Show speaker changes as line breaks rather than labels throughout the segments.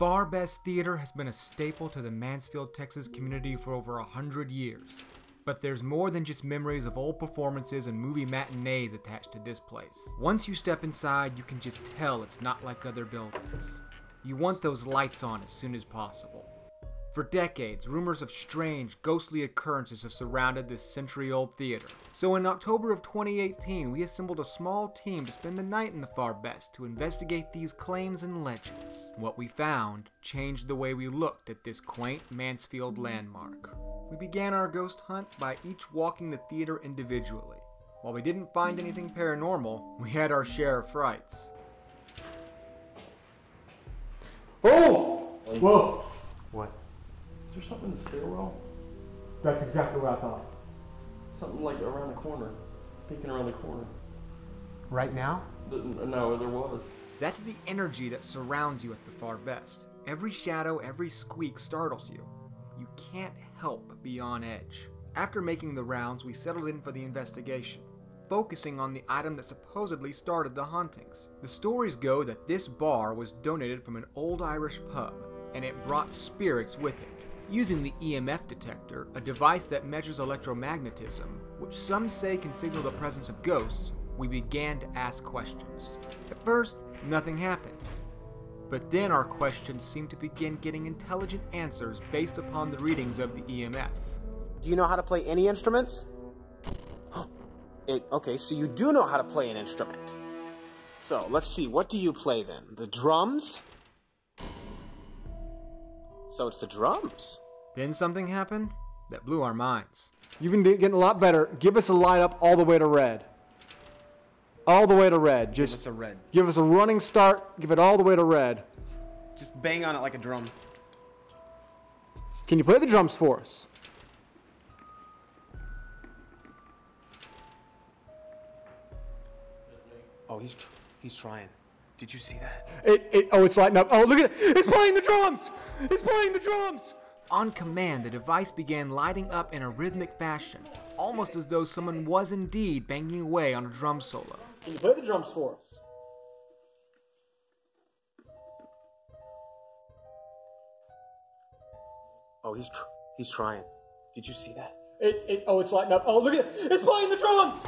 Farr Best Theater has been a staple to the Mansfield, Texas community for over a hundred years. But there's more than just memories of old performances and movie matinees attached to this place. Once you step inside, you can just tell it's not like other buildings. You want those lights on as soon as possible. For decades, rumors of strange, ghostly occurrences have surrounded this century old theater. So in October of 2018, we assembled a small team to spend the night in the Farr Best to investigate these claims and legends. What we found changed the way we looked at this quaint Mansfield landmark. We began our ghost hunt by each walking the theater individually. While we didn't find anything paranormal, we had our share of frights.
Oh! Whoa!
What?
Is there something in the stairwell?
That's exactly what I thought.
Something like around the corner. Peeking around the corner.
Right now?
Th- No, there was.
That's the energy that surrounds you at the Farr Best. Every shadow, every squeak startles you. You can't help but be on edge. After making the rounds, we settled in for the investigation, focusing on the item that supposedly started the hauntings. The stories go that this bar was donated from an old Irish pub, and it brought spirits with it. Using the EMF detector, a device that measures electromagnetism, which some say can signal the presence of ghosts, we began to ask questions. At first, nothing happened. But then our questions seemed to begin getting intelligent answers based upon the readings of the EMF.
Do you know how to play any instruments? it, okay, so you do know how to play an instrument. So, let's see, what do you play then? The drums? So it's the drums.
Then something happened that blew our minds.
You've been getting a lot better. Give us a light up all the way to red. All the way to red. Just
us a red.
give us a running start. Give it all the way to red.
Just bang on it like a drum.
Can you play the drums for us?
Oh, he's tr- he's trying. Did you see that?
It, it, oh, it's lighting up. Oh, look at it. It's playing the drums. It's playing the drums.
On command, the device began lighting up in a rhythmic fashion, almost as though someone was indeed banging away on a drum solo.
Can you play the drums for us?
Oh, he's tr- he's trying. Did you see that?
It, it, oh, it's lighting up. Oh, look at it. It's playing the drums.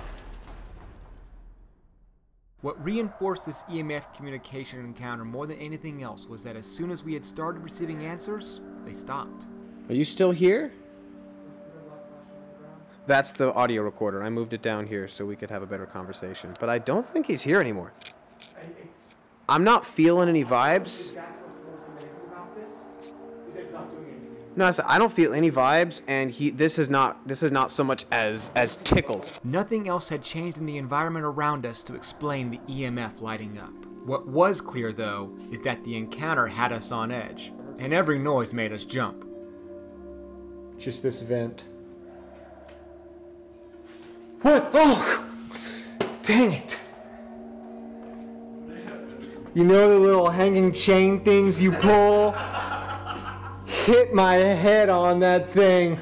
What reinforced this EMF communication encounter more than anything else was that as soon as we had started receiving answers, they stopped.
Are you still here? That's the audio recorder. I moved it down here so we could have a better conversation. But I don't think he's here anymore. I'm not feeling any vibes. No, I said I don't feel any vibes, and he. This is not. This is not so much as as tickled.
Nothing else had changed in the environment around us to explain the EMF lighting up. What was clear, though, is that the encounter had us on edge, and every noise made us jump.
Just this vent. What? Oh! Dang it. You know the little hanging chain things you pull? Hit my head on that thing.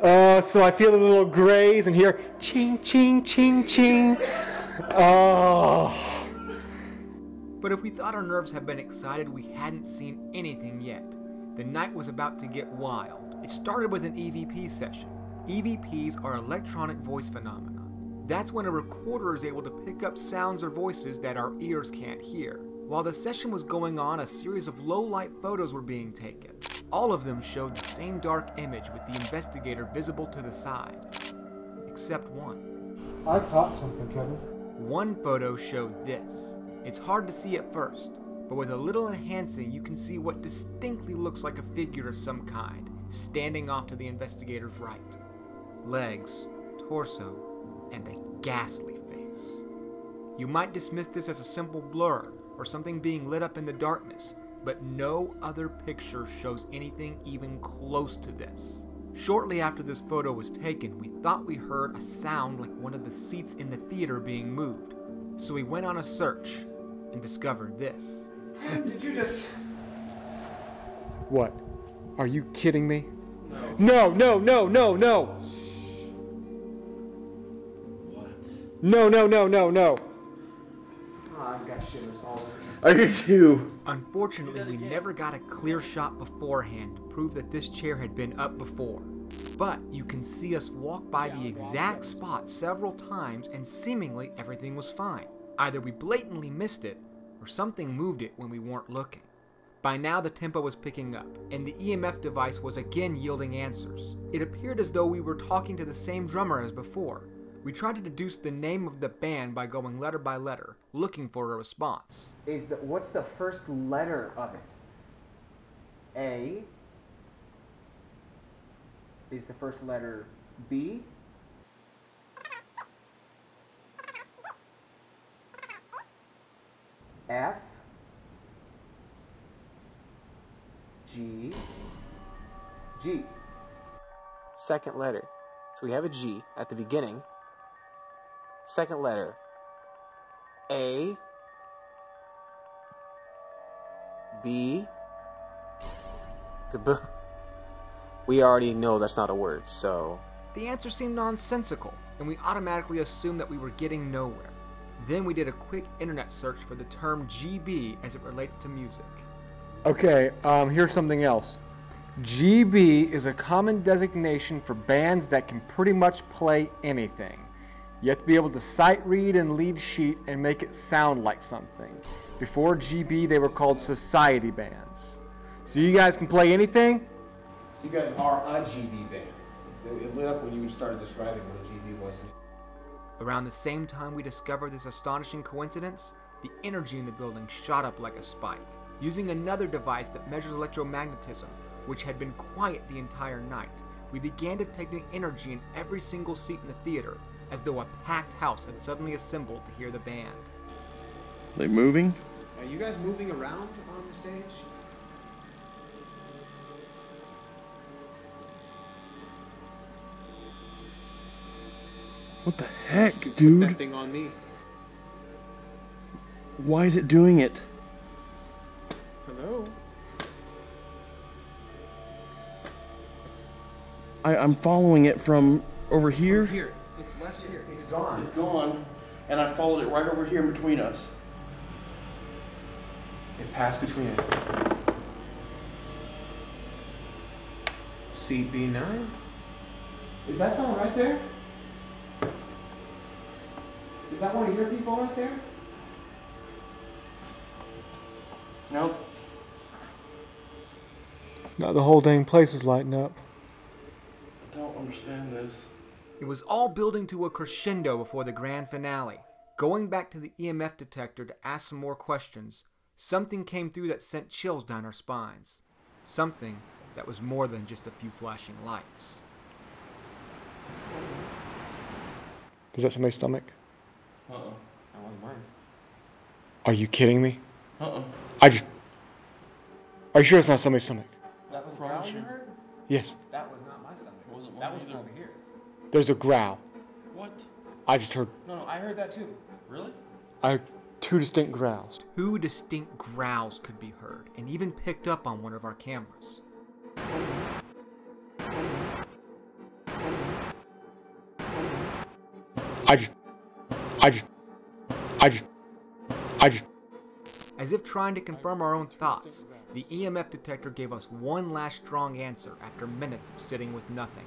Uh, so I feel the little graze and hear ching, ching, ching, ching. Oh.
But if we thought our nerves had been excited, we hadn't seen anything yet. The night was about to get wild. It started with an EVP session. EVPs are electronic voice phenomena. That's when a recorder is able to pick up sounds or voices that our ears can't hear. While the session was going on, a series of low light photos were being taken. All of them showed the same dark image with the investigator visible to the side. Except one.
I caught something, Kevin.
One photo showed this. It's hard to see at first, but with a little enhancing, you can see what distinctly looks like a figure of some kind, standing off to the investigator's right. Legs, torso, and a ghastly. You might dismiss this as a simple blur or something being lit up in the darkness, but no other picture shows anything even close to this. Shortly after this photo was taken, we thought we heard a sound like one of the seats in the theater being moved. So we went on a search and discovered this.
Did you just?
What? Are you kidding me? No, no, no, no, no. No, no, no, no, no.
I've got shivers all over.
Are you two?
Unfortunately, we never got a clear shot beforehand to prove that this chair had been up before. But you can see us walk by the exact spot several times and seemingly everything was fine. Either we blatantly missed it, or something moved it when we weren't looking. By now the tempo was picking up, and the EMF device was again yielding answers. It appeared as though we were talking to the same drummer as before. We tried to deduce the name of the band by going letter by letter, looking for a response.
is the what's the first letter of it? A is the first letter B. F G G
Second letter. So we have a G at the beginning. Second letter. A. B. Gab- We already know that's not a word, so.
The answer seemed nonsensical, and we automatically assumed that we were getting nowhere. Then we did a quick internet search for the term GB as it relates to music.
Okay, um, here's something else. GB is a common designation for bands that can pretty much play anything. You have to be able to sight read and lead sheet and make it sound like something. Before GB, they were called society bands. So you guys can play anything?
You guys are a GB band. It lit up when you started describing what a GB was.
Around the same time we discovered this astonishing coincidence, the energy in the building shot up like a spike. Using another device that measures electromagnetism, which had been quiet the entire night, we began detecting energy in every single seat in the theater, as though a packed house had suddenly assembled to hear the band.
They moving?
Are you guys moving around on the stage?
What the heck,
Put
dude?
that thing on me.
Why is it doing it?
Hello?
I, I'm following it from over here.
Here. It's left here. It's
It's
gone.
It's gone, and I followed it right over here in between us.
It passed between us. Seat B9?
Is that someone right there? Is that one of your people right there?
Nope.
Now the whole dang place is lighting up.
I don't understand this.
It was all building to a crescendo before the grand finale. Going back to the EMF detector to ask some more questions, something came through that sent chills down our spines. Something that was more than just a few flashing lights.
Is that somebody's stomach?
Uh oh.
That wasn't mine.
Are you kidding me?
Uh-uh.
I just. Are you sure it's not somebody's stomach?
That was growl you heard?
Yes.
That was not my stomach.
Wasn't
that was from over here.
There's a growl.
What?
I just heard.
No, no, I heard that too.
Really?
I heard two distinct growls.
Two distinct growls could be heard, and even picked up on one of our cameras.
I just. I just. I just. I just.
As if trying to confirm our own thoughts, the EMF detector gave us one last strong answer after minutes of sitting with nothing.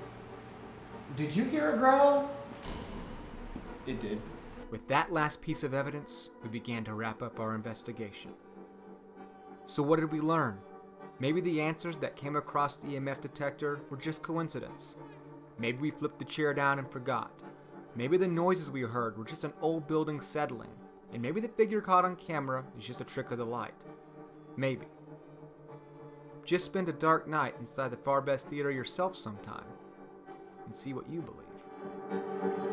Did you hear a growl?
It did.
With that last piece of evidence, we began to wrap up our investigation. So, what did we learn? Maybe the answers that came across the EMF detector were just coincidence. Maybe we flipped the chair down and forgot. Maybe the noises we heard were just an old building settling. And maybe the figure caught on camera is just a trick of the light. Maybe. Just spend a dark night inside the Farr Best Theater yourself sometime and see what you believe.